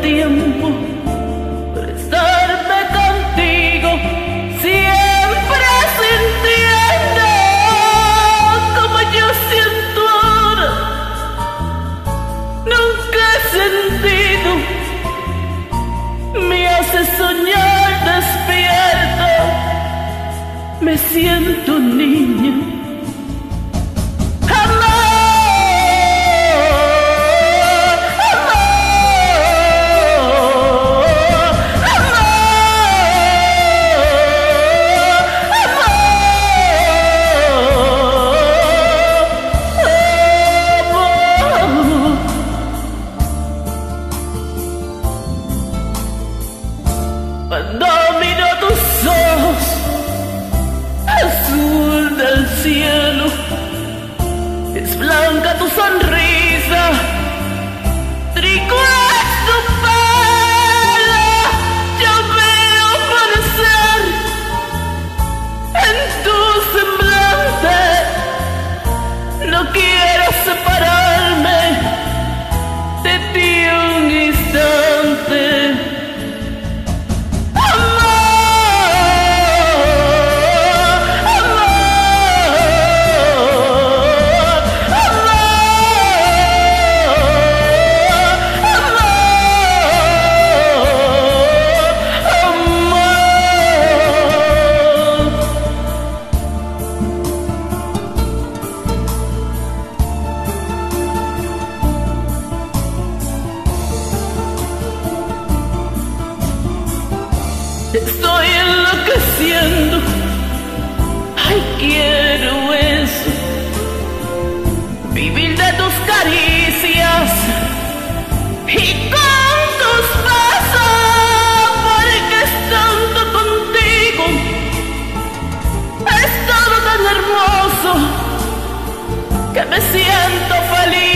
tiempo por estarme contigo, siempre sintiendo como yo siento ahora. Nunca he sentido, me hace soñar despierto, me siento niña. Cuando miro tus ojos, azul del cielo, es blanca tu sonrisa, trigo me siento feliz.